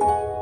you